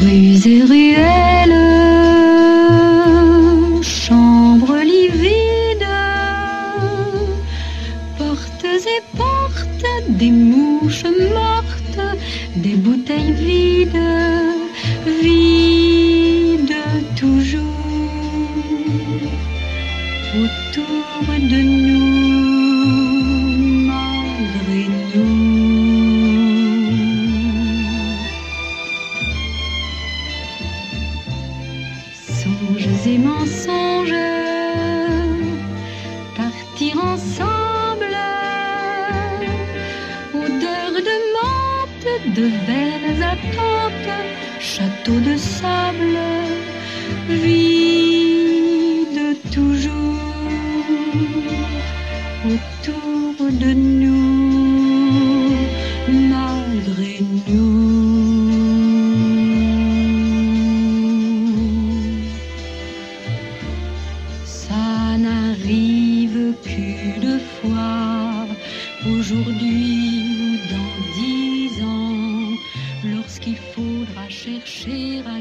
rues et ruelles, chambres livides, portes et portes, des mouches mortes, des bouteilles vides. Songes et mensonges, partir ensemble, odeur de menthe, de belles attentes, château de sable, N'arrive qu'une fois, aujourd'hui ou dans dix ans, lorsqu'il faudra chercher à